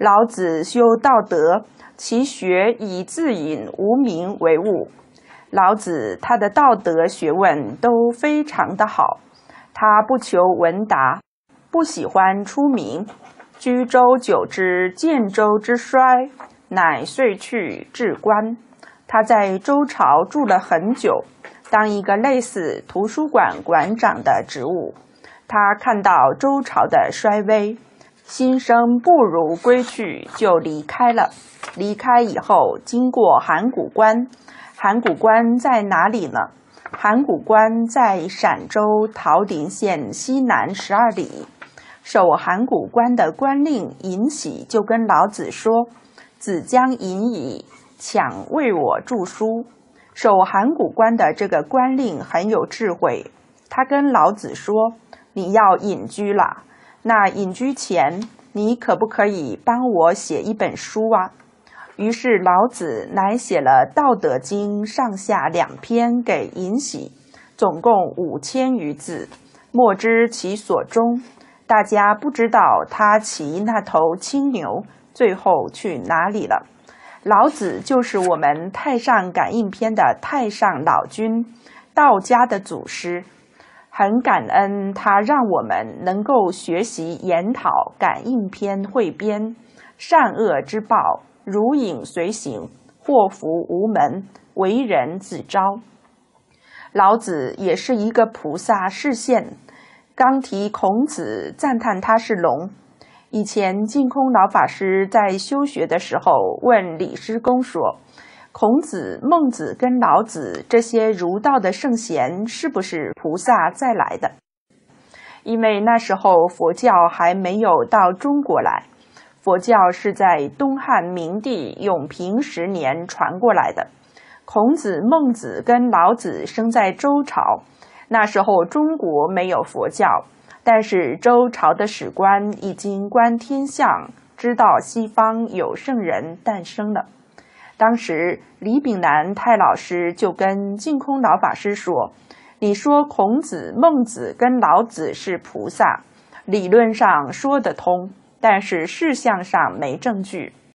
老子修道德，其学以自隐无名为物。老子他的道德学问都非常的好，他不求闻达，不喜欢出名。居周久之，见周之衰，乃遂去治官。他在周朝住了很久，当一个类似图书馆馆长的职务。他看到周朝的衰微，心生不如归去，就离开了。离开以后，经过函谷关。函谷关在哪里呢？函谷关在陕州桃林县西南十二里。守函谷关的官令尹喜就跟老子说：“子将隐矣，抢为我著书。”守函谷关的这个官令很有智慧，他跟老子说：“你要隐居了，那隐居前，你可不可以帮我写一本书啊？”于是老子乃写了《道德经》上下两篇给尹喜，总共五千余字，莫知其所终。大家不知道他骑那头青牛最后去哪里了。老子就是我们《太上感应篇》的太上老君，道家的祖师。很感恩他让我们能够学习研讨《感应篇》汇编，善恶之报如影随形，祸福无门，为人自招。老子也是一个菩萨示现。刚提孔子，赞叹他是龙。以前净空老法师在修学的时候问李师公说：“孔子、孟子跟老子这些儒道的圣贤是不是菩萨再来的？”因为那时候佛教还没有到中国来，佛教是在东汉明帝永平十年传过来的。孔子、孟子跟老子生在周朝。那时候中国没有佛教，但是周朝的史官已经观天象，知道西方有圣人诞生了。当时李炳南太老师就跟净空老法师说：“你说孔子、孟子跟老子是菩萨，理论上说得通，但是事项上没证据。